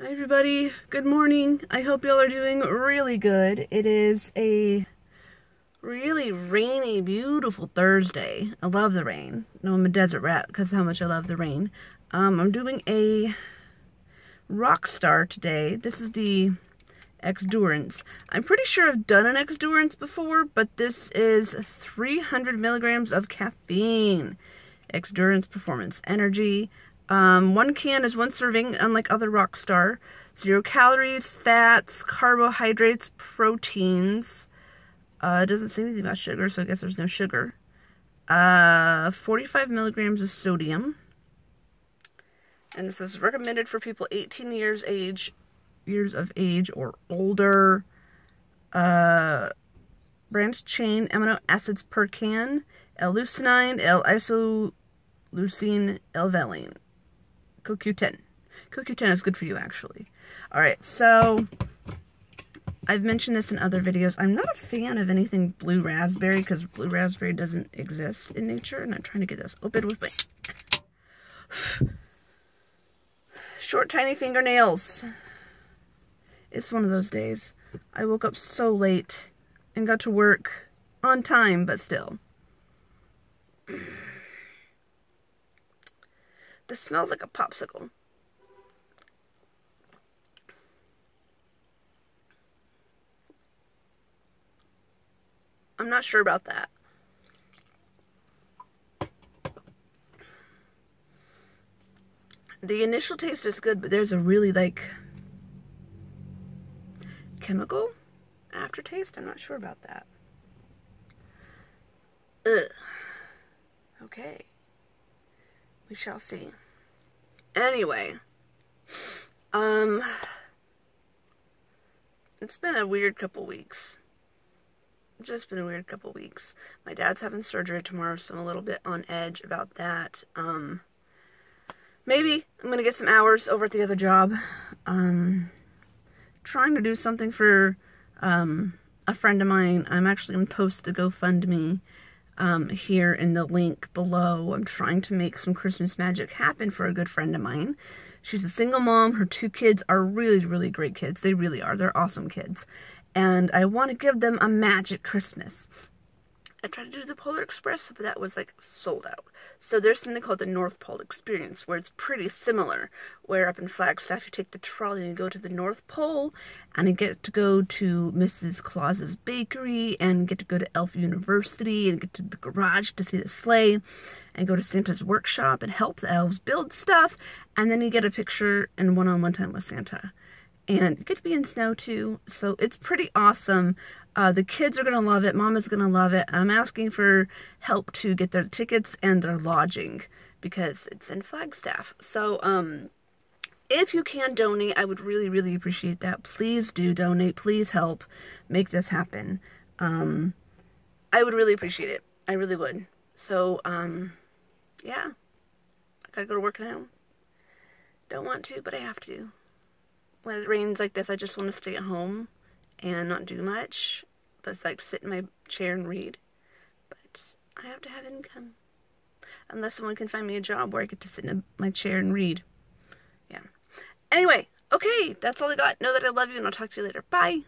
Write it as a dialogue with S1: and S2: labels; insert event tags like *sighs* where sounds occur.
S1: Hi everybody, good morning. I hope y'all are doing really good. It is a really rainy, beautiful Thursday. I love the rain. No, I'm a desert rat because how much I love the rain. Um, I'm doing a Rockstar today. This is the Xdurance. I'm pretty sure I've done an Xdurance before, but this is 300 milligrams of caffeine. Xdurance Performance Energy. Um, one can is one serving, unlike other Rockstar. Zero calories, fats, carbohydrates, proteins. Uh, it doesn't say anything about sugar, so I guess there's no sugar. Uh, 45 milligrams of sodium. And this is recommended for people 18 years age, years of age or older. Uh, branched chain amino acids per can. L-leucine, L-isoleucine, L-valine. CoQ10. CoQ10 is good for you, actually. Alright, so I've mentioned this in other videos. I'm not a fan of anything blue raspberry because blue raspberry doesn't exist in nature, and I'm trying to get this open with my *sighs* short, tiny fingernails. It's one of those days. I woke up so late and got to work on time, but still. This smells like a popsicle. I'm not sure about that. The initial taste is good, but there's a really like chemical aftertaste. I'm not sure about that. Ugh. Okay. We shall see. Anyway, um, it's been a weird couple weeks. Just been a weird couple weeks. My dad's having surgery tomorrow, so I'm a little bit on edge about that. Um, maybe I'm gonna get some hours over at the other job. Um, trying to do something for um, a friend of mine. I'm actually gonna post the GoFundMe um, here in the link below. I'm trying to make some Christmas magic happen for a good friend of mine. She's a single mom. Her two kids are really, really great kids. They really are. They're awesome kids. And I want to give them a magic Christmas. I tried to do the Polar Express, but that was like sold out. So there's something called the North Pole Experience, where it's pretty similar. Where up in Flagstaff, you take the trolley and you go to the North Pole, and you get to go to Mrs. Claus's bakery, and get to go to Elf University, and get to the garage to see the sleigh, and go to Santa's workshop and help the elves build stuff, and then you get a picture and one-on-one -on -one time with Santa and get to be in snow too. So it's pretty awesome. Uh, the kids are going to love it. Mama's going to love it. I'm asking for help to get their tickets and their lodging because it's in Flagstaff. So, um, if you can donate, I would really, really appreciate that. Please do donate. Please help make this happen. Um, I would really appreciate it. I really would. So, um, yeah. I gotta go to work now. Don't want to, but I have to when it rains like this, I just want to stay at home and not do much. But like sit in my chair and read. But I have to have income. Unless someone can find me a job where I get to sit in my chair and read. Yeah. Anyway, okay, that's all I got. Know that I love you and I'll talk to you later. Bye.